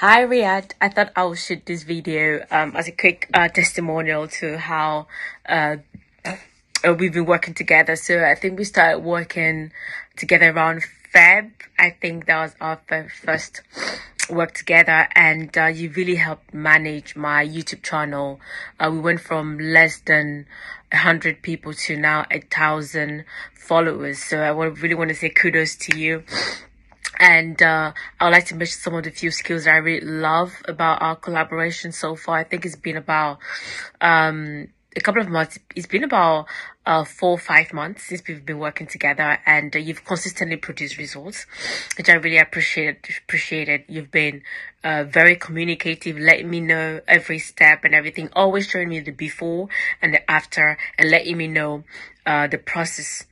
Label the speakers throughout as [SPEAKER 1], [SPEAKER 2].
[SPEAKER 1] Hi Riyadh, I thought I would shoot this video um, as a quick uh, testimonial to how uh, we've been working together. So I think we started working together around Feb. I think that was our first work together and uh, you really helped manage my YouTube channel. Uh, we went from less than a hundred people to now a thousand followers. So I really want to say kudos to you and uh, I would like to mention some of the few skills that I really love about our collaboration so far. I think it's been about um, a couple of months. It's been about uh, four five months since we've been working together, and uh, you've consistently produced results, which I really appreciate. Appreciated. You've been uh, very communicative, letting me know every step and everything. Always showing me the before and the after, and letting me know uh, the process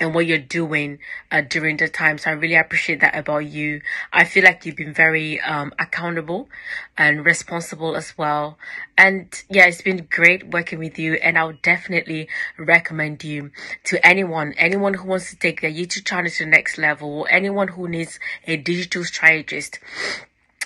[SPEAKER 1] and what you're doing uh, during the time. So I really appreciate that about you. I feel like you've been very um, accountable and responsible as well. And yeah, it's been great working with you. And I'll definitely recommend you to anyone, anyone who wants to take their YouTube channel to the next level, or anyone who needs a digital strategist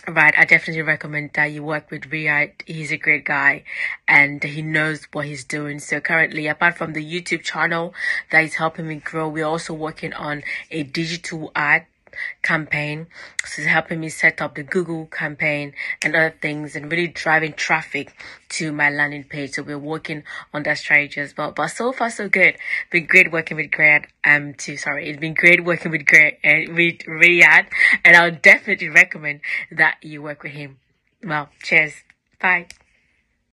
[SPEAKER 1] Right, I definitely recommend that you work with Riyadh. He's a great guy and he knows what he's doing. So currently, apart from the YouTube channel that is helping me grow, we're also working on a digital ad campaign. It's helping me set up the Google campaign and other things and really driving traffic to my landing page. So we're working on that strategy as well. But so far so good. Been great working with Grant. Um, too sorry. It's been great working with Grant and uh, with Riyadh. And I'll definitely recommend that you work with him. Well, cheers. Bye.